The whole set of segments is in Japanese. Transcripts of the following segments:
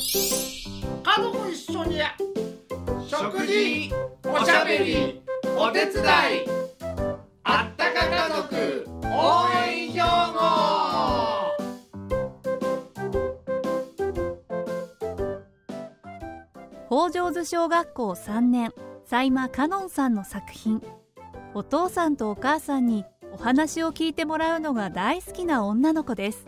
家族一緒に。食事おしゃべりお手伝い。あったか家族応援標語北条図小学校3年佐間かのんさんの作品。お父さんとお母さんにお話を聞いてもらうのが大好きな女の子です。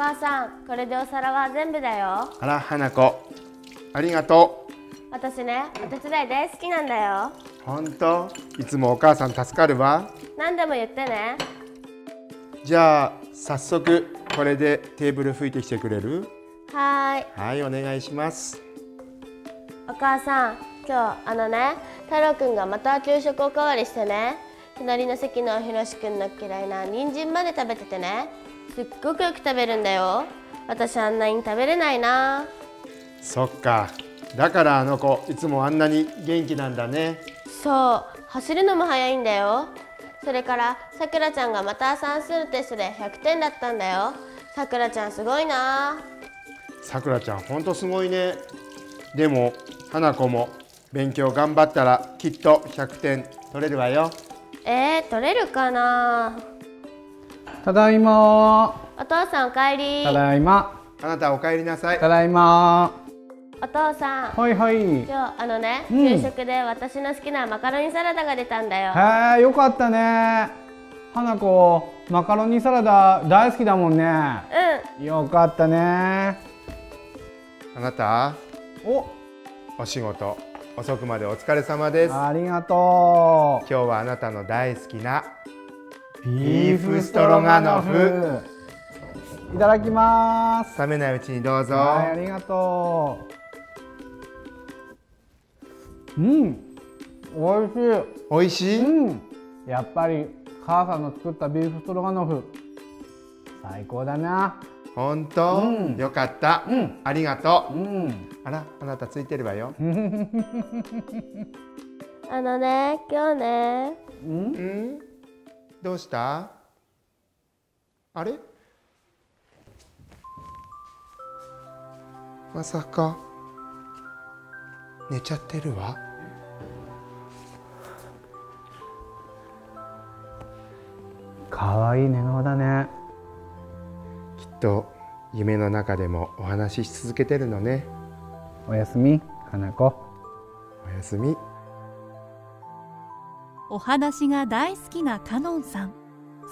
母さんこれでお皿は全部だよ。あら花子。ありがと私ねお手伝い大好きなんだよ。う本当？いつもお母さん助かるわ。何でも言ってね。じゃあ早速これでテーブル拭いてきてくれる？はーい。はいお願いします。お母さん今日あのね太郎くんがまた給食おかわりしてね。隣の席のひろしくんの嫌いな人参まで食べててねすっごくよく食べるんだよ。私あんなに食べれないな。そっか。だからあの子いつもあんなに元気なんだね。そう。走るのも速いんだよ。それからさくらちゃんがまた算数のテストで100点だったんだよ。さくらちゃんすごいな。さくらちゃんほんとすごいね。でも花子も勉強頑張ったらきっと100点取れるわよ。えー、取れるかなただいま。お父さんおかえり。ただいま。あなたお帰りなさい。ただいま。お父さん。はいはい。へ今日あのね、うん。給食で私の好きなマカロニサラダが出たんだよ。えよかったね。花子マカロニサラダ大好きだもんね。うん。よかったね。あなたお。お仕事遅くまでお疲れ様です。今ありがと日はあなたの大好きなうビーフストロガノフ。いただきます。冷めないうちにどうぞ、はいありがとう。うん。おいしい。おいしい、うん、やっぱり母さんの作ったビーフストロガノフ。最高だな。本当、うん。よかった、うん。ありがとう、うん。あらあなたついてるわよ、あのね今日ね。うんどうした？あれ？まさか。寝ちゃってるわ。かわいい寝顔だね。きっと夢の中でもお話しし続けてるのね。おやすみ花子おやすみお話が大好きなカノンさん。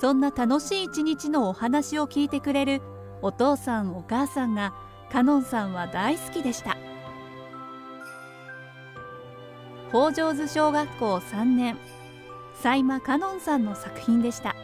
そんな楽しい一日のお話を聞いてくれるお父さんお母さんがカノンさんは大好きでした。北条図小学校3年佐間カノンさんの作品でした。